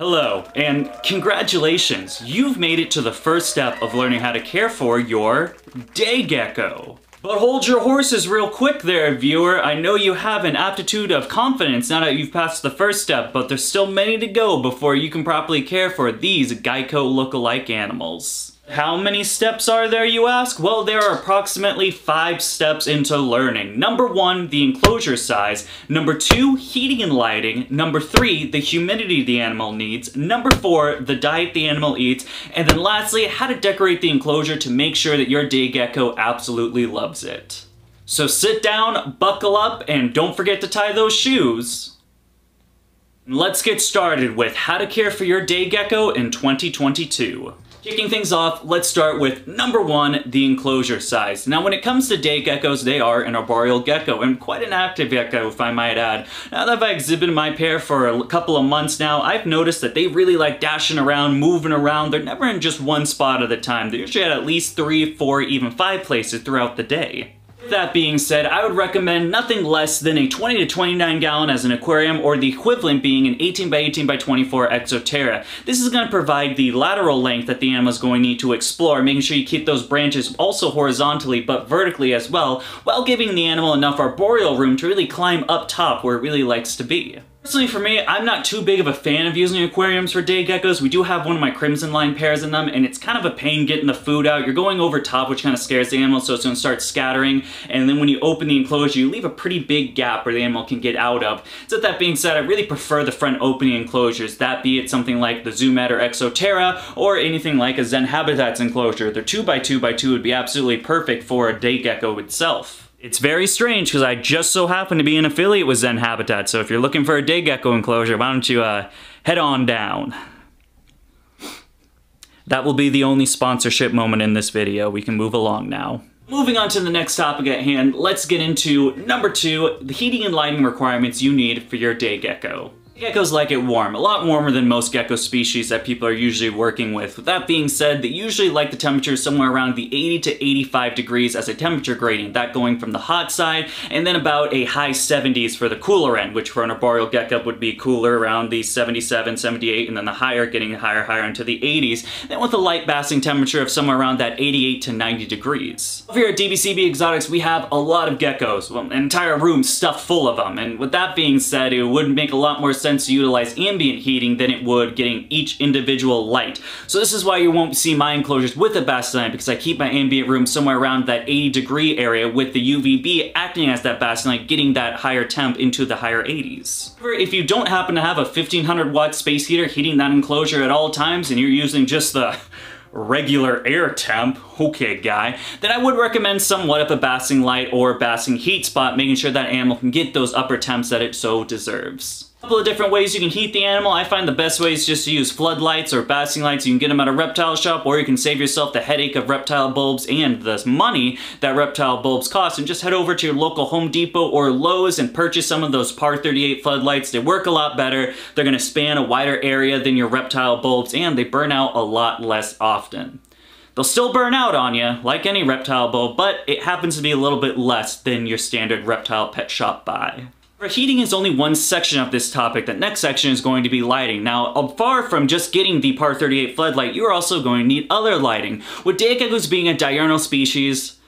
Hello, and congratulations! You've made it to the first step of learning how to care for your day gecko. But hold your horses real quick there, viewer. I know you have an aptitude of confidence now that you've passed the first step, but there's still many to go before you can properly care for these Geico look-alike animals. How many steps are there, you ask? Well, there are approximately five steps into learning. Number one, the enclosure size. Number two, heating and lighting. Number three, the humidity the animal needs. Number four, the diet the animal eats. And then lastly, how to decorate the enclosure to make sure that your day gecko absolutely loves it. So sit down, buckle up, and don't forget to tie those shoes. Let's get started with how to care for your day gecko in 2022. Kicking things off, let's start with number one, the enclosure size. Now when it comes to day geckos, they are an arboreal gecko, and quite an active gecko if I might add. Now that I've exhibited my pair for a couple of months now, I've noticed that they really like dashing around, moving around. They're never in just one spot at a time. They're usually at at least three, four, even five places throughout the day. That being said, I would recommend nothing less than a 20 to 29 gallon as an aquarium or the equivalent being an 18 by 18 by 24 Exo Terra. This is going to provide the lateral length that the animal is going to need to explore, making sure you keep those branches also horizontally but vertically as well, while giving the animal enough arboreal room to really climb up top where it really likes to be. Personally for me, I'm not too big of a fan of using aquariums for day geckos. We do have one of my Crimson Line pairs in them, and it's kind of a pain getting the food out. You're going over top, which kind of scares the animal, so it's going to start scattering, and then when you open the enclosure, you leave a pretty big gap where the animal can get out of. So that being said, I really prefer the front opening enclosures, that be it something like the Zoo Med or Exo Terra, or anything like a Zen Habitats enclosure. Their 2x2x2 would be absolutely perfect for a day gecko itself. It's very strange because I just so happen to be an affiliate with Zen Habitat, so if you're looking for a day gecko enclosure, why don't you uh, head on down. That will be the only sponsorship moment in this video. We can move along now. Moving on to the next topic at hand, let's get into number two, the heating and lighting requirements you need for your day gecko. Geckos like it warm, a lot warmer than most gecko species that people are usually working with. With that being said, they usually like the temperature somewhere around the 80 to 85 degrees as a temperature gradient, that going from the hot side, and then about a high 70s for the cooler end, which for an arboreal gecko would be cooler around the 77, 78, and then the higher getting higher, higher into the 80s, then with a light basking temperature of somewhere around that 88 to 90 degrees. Over here at DBCB Exotics, we have a lot of geckos, well, an entire room stuffed full of them, and with that being said, it would make a lot more sense sense to utilize ambient heating than it would getting each individual light. So this is why you won't see my enclosures with a light because I keep my ambient room somewhere around that 80 degree area with the UVB acting as that light, getting that higher temp into the higher 80s. However, if you don't happen to have a 1500 watt space heater heating that enclosure at all times and you're using just the regular air temp, okay guy, then I would recommend somewhat of a basking light or basking heat spot, making sure that animal can get those upper temps that it so deserves couple of different ways you can heat the animal. I find the best way is just to use floodlights or basking lights. You can get them at a reptile shop or you can save yourself the headache of reptile bulbs and the money that reptile bulbs cost and just head over to your local Home Depot or Lowe's and purchase some of those PAR 38 floodlights. They work a lot better. They're going to span a wider area than your reptile bulbs and they burn out a lot less often. They'll still burn out on you, like any reptile bulb, but it happens to be a little bit less than your standard reptile pet shop buy. Heating is only one section of this topic. The next section is going to be lighting. Now, uh, far from just getting the PAR 38 floodlight, you're also going to need other lighting. With geckos being a diurnal species,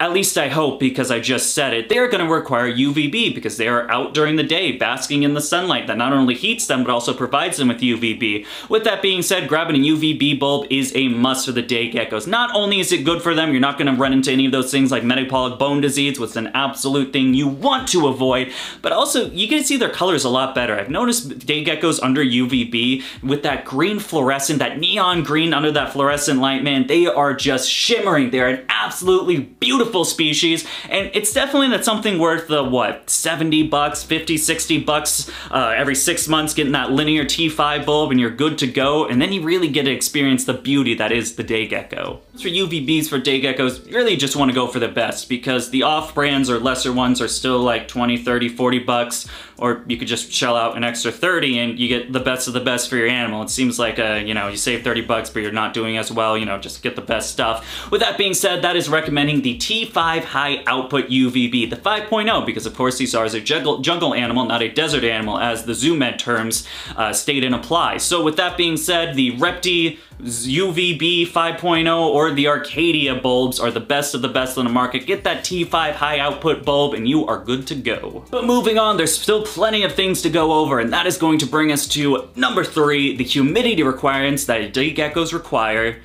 at least I hope because I just said it, they're going to require UVB because they are out during the day basking in the sunlight that not only heats them but also provides them with UVB. With that being said, grabbing a UVB bulb is a must for the day geckos. Not only is it good for them, you're not going to run into any of those things like metabolic bone disease, which is an absolute thing you want to avoid, but also you can see their colors a lot better. I've noticed day geckos under UVB with that green fluorescent, that neon green under that fluorescent light, man, they are just shimmering. They're an absolutely beautiful beautiful species, and it's definitely something worth the, what, 70 bucks, 50, 60 bucks uh, every six months getting that linear T5 bulb and you're good to go, and then you really get to experience the beauty that is the day gecko. For UVBs for day geckos, you really just want to go for the best because the off brands or lesser ones are still like 20, 30, 40 bucks, or you could just shell out an extra 30 and you get the best of the best for your animal. It seems like, a, uh, you know, you save 30 bucks but you're not doing as well, you know, just get the best stuff. With that being said, that is recommending the T5 High Output UVB, the 5.0, because of course these are a jungle, jungle animal, not a desert animal, as the Zoo Med terms uh, state and apply. So with that being said, the Repti UVB 5.0 or the Arcadia bulbs are the best of the best on the market. Get that T5 high output bulb and you are good to go. But moving on, there's still plenty of things to go over and that is going to bring us to number three, the humidity requirements that day geckos require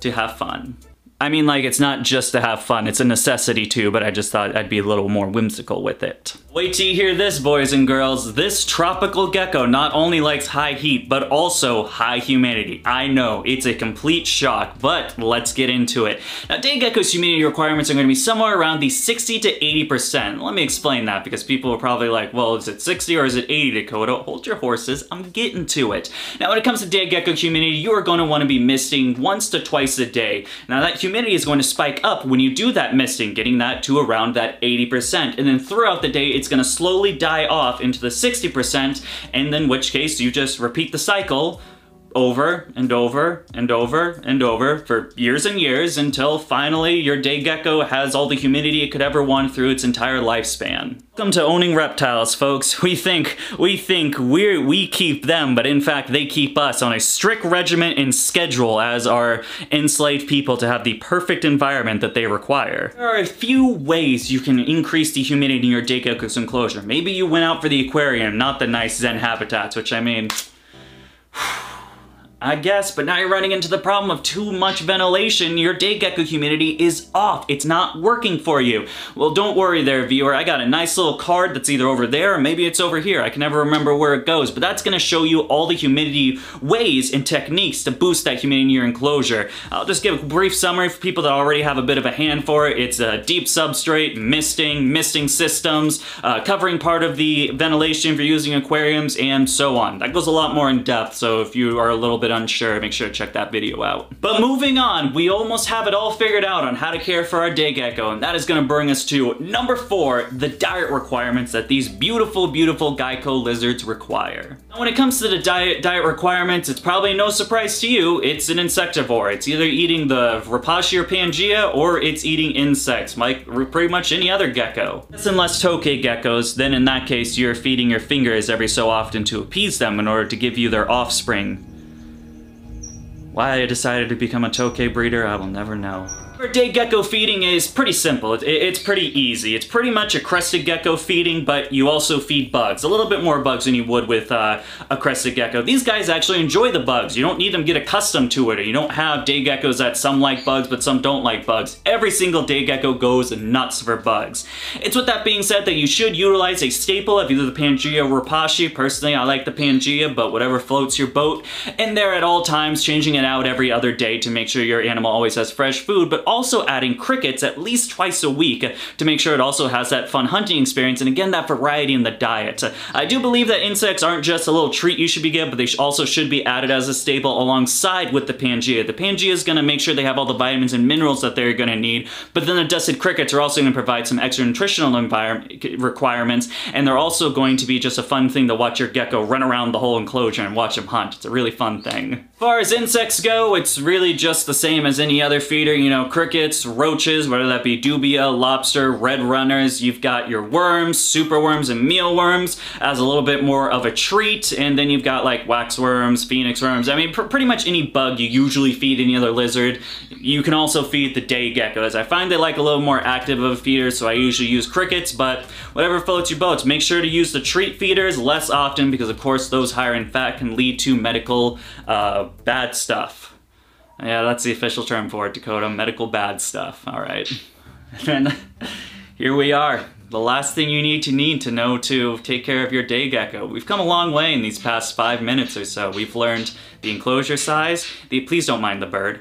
to have fun. I mean, like, it's not just to have fun, it's a necessity too, but I just thought I'd be a little more whimsical with it. Wait till you hear this, boys and girls. This tropical gecko not only likes high heat, but also high humidity. I know, it's a complete shock, but let's get into it. Now, day gecko's humidity requirements are going to be somewhere around the 60 to 80%. Let me explain that, because people are probably like, well, is it 60 or is it 80, Dakotah? Hold your horses, I'm getting to it. Now, when it comes to day gecko humidity, you are going to want to be misting once to twice a day. Now, that humidity is going to spike up when you do that misting, getting that to around that 80%, and then throughout the day, it's going to slowly die off into the 60%, and in which case you just repeat the cycle over and over and over and over for years and years until finally your day gecko has all the humidity it could ever want through its entire lifespan. Welcome to owning reptiles, folks. We think we think we we keep them, but in fact they keep us on a strict regimen and schedule as our enslaved people to have the perfect environment that they require. There are a few ways you can increase the humidity in your day gecko's enclosure. Maybe you went out for the aquarium, not the nice zen habitats, which I mean I guess, but now you're running into the problem of too much ventilation. Your day gecko humidity is off. It's not working for you. Well, don't worry there, viewer. I got a nice little card that's either over there or maybe it's over here. I can never remember where it goes, but that's gonna show you all the humidity ways and techniques to boost that humidity in your enclosure. I'll just give a brief summary for people that already have a bit of a hand for it. It's a deep substrate, misting, misting systems, uh, covering part of the ventilation if you're using aquariums, and so on. That goes a lot more in depth, so if you are a little bit bit unsure, make sure to check that video out. But moving on, we almost have it all figured out on how to care for our day gecko, and that is gonna bring us to number four, the diet requirements that these beautiful, beautiful gecko lizards require. Now, when it comes to the diet, diet requirements, it's probably no surprise to you, it's an insectivore. It's either eating the Repashy or Pangea, or it's eating insects, like pretty much any other gecko. Unless tokay geckos, then in that case, you're feeding your fingers every so often to appease them in order to give you their offspring. Why I decided to become a tokay breeder, I will never know. For day gecko feeding is pretty simple. it's pretty easy. It's pretty much a crested gecko feeding, but you also feed bugs. A little bit more bugs than you would with uh, a crested gecko. These guys actually enjoy the bugs. You don't need them get accustomed to it, or you don't have day geckos that some like bugs, but some don't like bugs. Every single day gecko goes nuts for bugs. It's with that being said that you should utilize a staple of either the Pangea or Repashy. Personally, I like the Pangea, but whatever floats your boat. In there at all times, changing it out every other day to make sure your animal always has fresh food, but also adding crickets at least twice a week to make sure it also has that fun hunting experience and again that variety in the diet. I do believe that insects aren't just a little treat you should be given, but they also should be added as a staple alongside with the Pangea. The Pangea is going to make sure they have all the vitamins and minerals that they're going to need, but then the dusted crickets are also going to provide some extra nutritional requirements, and they're also going to be just a fun thing to watch your gecko run around the whole enclosure and watch him hunt. It's a really fun thing. As far as insects go, it's really just the same as any other feeder, you know, crickets, roaches, whether that be dubia, lobster, red runners. You've got your worms, superworms, and mealworms as a little bit more of a treat. And then you've got like waxworms, phoenix worms. I mean, pr pretty much any bug you usually feed any other lizard. You can also feed the day geckos. I find they like a little more active of a feeder, so I usually use crickets, but whatever floats your boats. Make sure to use the treat feeders less often because of course those higher in fat can lead to medical uh, bad stuff. Yeah, that's the official term for it, Dakotah. Medical bad stuff. All right. And here we are. The last thing you need to need to know to take care of your day gecko. We've come a long way in these past five minutes or so. We've learned the enclosure size. The, please don't mind the bird.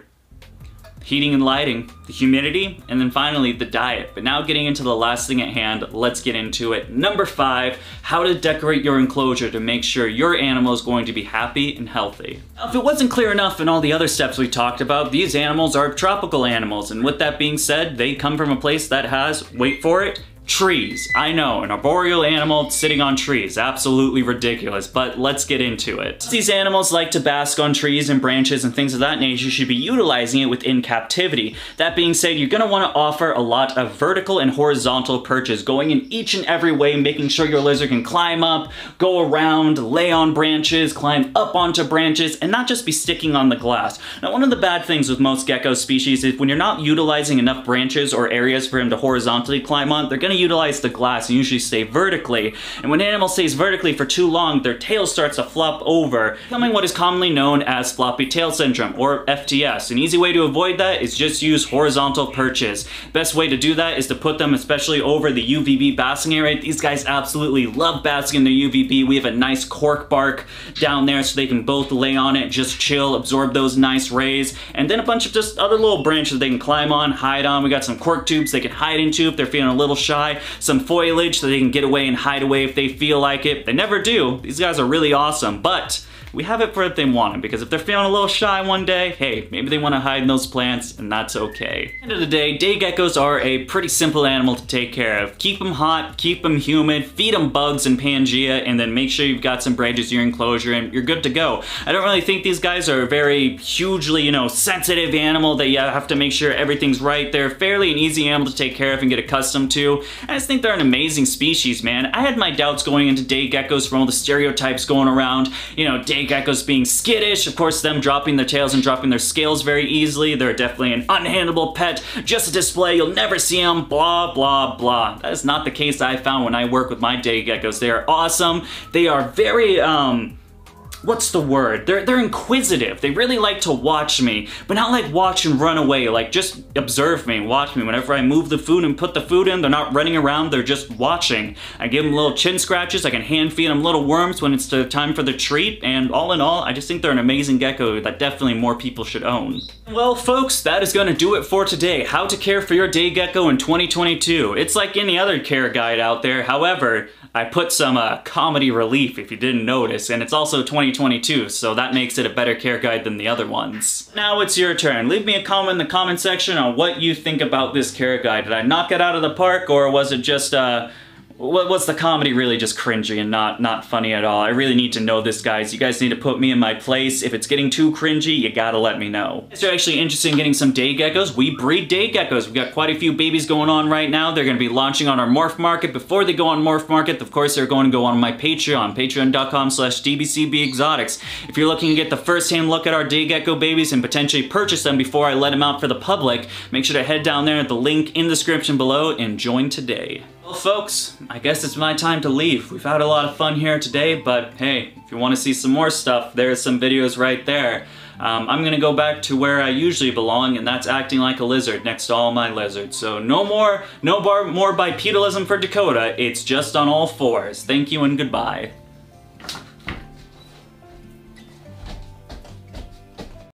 Heating and lighting, the humidity, and then finally the diet. But now getting into the last thing at hand, let's get into it. Number five, how to decorate your enclosure to make sure your animal is going to be happy and healthy. Now, if it wasn't clear enough in all the other steps we talked about, these animals are tropical animals, and with that being said, they come from a place that has, wait for it, Trees. I know, an arboreal animal sitting on trees. Absolutely ridiculous, but let's get into it. These animals like to bask on trees and branches and things of that nature. You should be utilizing it within captivity. That being said, you're gonna wanna offer a lot of vertical and horizontal perches, going in each and every way, making sure your lizard can climb up, go around, lay on branches, climb up onto branches, and not just be sticking on the glass. Now, one of the bad things with most gecko species is when you're not utilizing enough branches or areas for him to horizontally climb on, they're gonna to utilize the glass and usually stay vertically. And when an animal stays vertically for too long, their tail starts to flop over, becoming what is commonly known as floppy tail syndrome, or FTS. An easy way to avoid that is just use horizontal perches. Best way to do that is to put them especially over the UVB basking area. These guys absolutely love basking in their UVB. We have a nice cork bark down there so they can both lay on it, just chill, absorb those nice rays, and then a bunch of just other little branches they can climb on, hide on. We got some cork tubes they can hide into if they're feeling a little shy some foliage so they can get away and hide away if they feel like it. They never do. These guys are really awesome, but we have it for if they want it, because if they're feeling a little shy one day, hey, maybe they want to hide in those plants, and that's okay. End of the day, day geckos are a pretty simple animal to take care of. Keep them hot, keep them humid, feed them bugs and Pangea, and then make sure you've got some branches in your enclosure, and you're good to go. I don't really think these guys are a very hugely, you know, sensitive animal that you have to make sure everything's right. They're fairly an easy animal to take care of and get accustomed to. I just think they're an amazing species, man. I had my doubts going into day geckos from all the stereotypes going around. You know, day geckos being skittish, of course them dropping their tails and dropping their scales very easily. They're definitely an unhandleable pet, just a display, you'll never see them, blah, blah, blah. That is not the case I found when I work with my day geckos. They are awesome. They are very, um, what's the word? They're, they're inquisitive. They really like to watch me, but not like watch and run away. Like just observe me, watch me. Whenever I move the food and put the food in, they're not running around, they're just watching. I give them little chin scratches, I can hand feed them little worms when it's the time for the treat, and all in all, I just think they're an amazing gecko that definitely more people should own. Well folks, that is gonna do it for today. How to care for your day gecko in 2022. It's like any other care guide out there, however, I put some uh, comedy relief if you didn't notice, and it's also 2022, so that makes it a better care guide than the other ones. Now it's your turn. Leave me a comment in the comment section on what you think about this care guide. Did I knock it out of the park, or was it just, uh, was the comedy really just cringy and not not funny at all? I really need to know this, guys. You guys need to put me in my place. If it's getting too cringy, you gotta let me know. If you're actually interested in getting some day geckos, we breed day geckos. We've got quite a few babies going on right now. They're gonna be launching on our Morph Market. Before they go on Morph Market, of course, they're going to go on my Patreon, patreon.com slash dbcbexotics. If you're looking to get the first-hand look at our day gecko babies and potentially purchase them before I let them out for the public, make sure to head down there at the link in the description below and join today. Well, folks, I guess it's my time to leave. We've had a lot of fun here today, but hey, if you want to see some more stuff, there's some videos right there. Um, I'm gonna go back to where I usually belong, and that's acting like a lizard next to all my lizards. So no more, no more bipedalism for Dakotah. It's just on all fours. Thank you and goodbye.